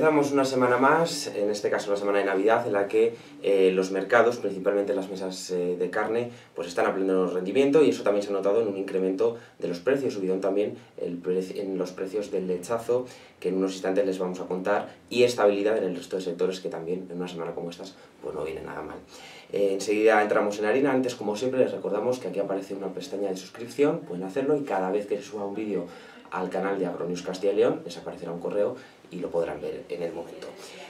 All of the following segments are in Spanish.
Empezamos una semana más, en este caso la semana de Navidad, en la que eh, los mercados, principalmente las mesas eh, de carne, pues están a pleno rendimiento y eso también se ha notado en un incremento de los precios, subidón también el en los precios del lechazo, que en unos instantes les vamos a contar, y estabilidad en el resto de sectores que también en una semana como estas pues no viene nada mal. Eh, enseguida entramos en harina, antes como siempre les recordamos que aquí aparece una pestaña de suscripción, pueden hacerlo y cada vez que se suba un vídeo al canal de Agronius Castilla y León, les aparecerá un correo y lo podrán ver en el momento.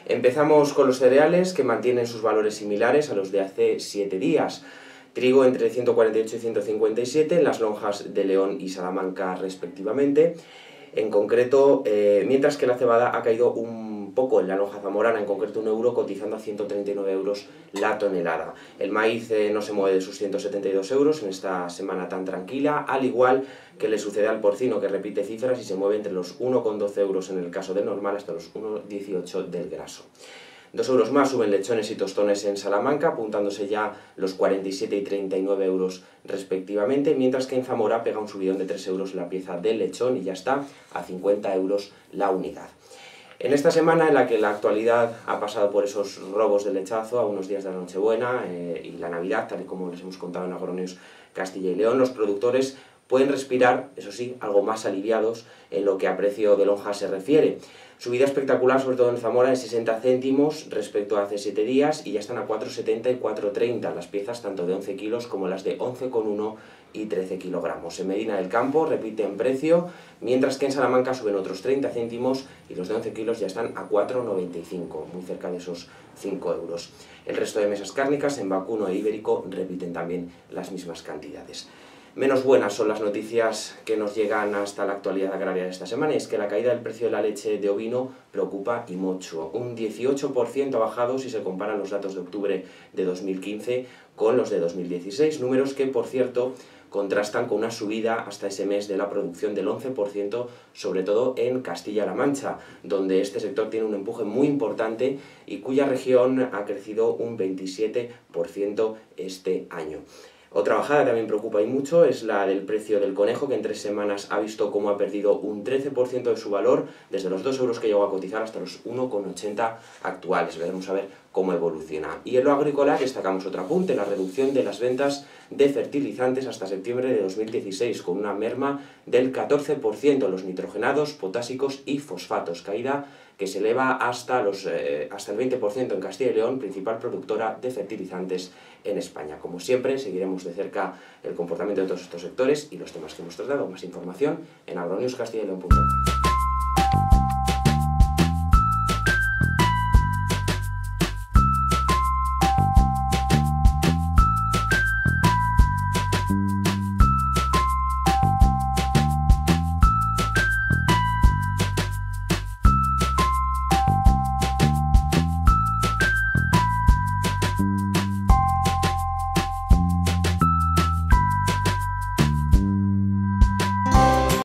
Empezamos con los cereales que mantienen sus valores similares a los de hace 7 días. Trigo entre 148 y 157 en las lonjas de León y Salamanca respectivamente. En concreto, eh, mientras que la cebada ha caído un poco en la lonja zamorana, en concreto un euro, cotizando a 139 euros la tonelada. El maíz eh, no se mueve de sus 172 euros en esta semana tan tranquila, al igual que le sucede al porcino, que repite cifras y se mueve entre los 1,12 euros en el caso del normal hasta los 1,18 del graso. Dos euros más suben lechones y tostones en Salamanca, apuntándose ya los 47 y 39 euros respectivamente, mientras que en Zamora pega un subidón de 3 euros la pieza del lechón y ya está a 50 euros la unidad. En esta semana en la que la actualidad ha pasado por esos robos de lechazo a unos días de la Nochebuena eh, y la Navidad, tal y como les hemos contado en Agronius Castilla y León, los productores pueden respirar, eso sí, algo más aliviados en lo que a precio de lonja se refiere. Subida espectacular, sobre todo en Zamora, de 60 céntimos respecto a hace 7 días y ya están a 4,70 y 4,30 las piezas tanto de 11 kilos como las de 11,1 y 13 kilogramos. En Medina del Campo repite en precio, mientras que en Salamanca suben otros 30 céntimos y los de 11 kilos ya están a 4,95, muy cerca de esos 5 euros. El resto de mesas cárnicas en vacuno e ibérico repiten también las mismas cantidades. Menos buenas son las noticias que nos llegan hasta la actualidad agraria de esta semana, y es que la caída del precio de la leche de ovino preocupa y mucho. Un 18% ha bajado si se comparan los datos de octubre de 2015 con los de 2016, números que, por cierto, contrastan con una subida hasta ese mes de la producción del 11%, sobre todo en Castilla-La Mancha, donde este sector tiene un empuje muy importante y cuya región ha crecido un 27% este año. Otra bajada que también preocupa y mucho es la del precio del conejo, que en tres semanas ha visto cómo ha perdido un 13% de su valor, desde los 2 euros que llegó a cotizar hasta los 1,80 actuales. Veremos a ver cómo evoluciona. Y en lo agrícola destacamos otro apunte, la reducción de las ventas de fertilizantes hasta septiembre de 2016, con una merma del 14% en los nitrogenados, potásicos y fosfatos, caída que se eleva hasta, los, eh, hasta el 20% en Castilla y León, principal productora de fertilizantes en España. Como siempre, seguiremos de cerca el comportamiento de todos estos sectores y los temas que hemos tratado. Más información en agroniuscastillaeleon.com.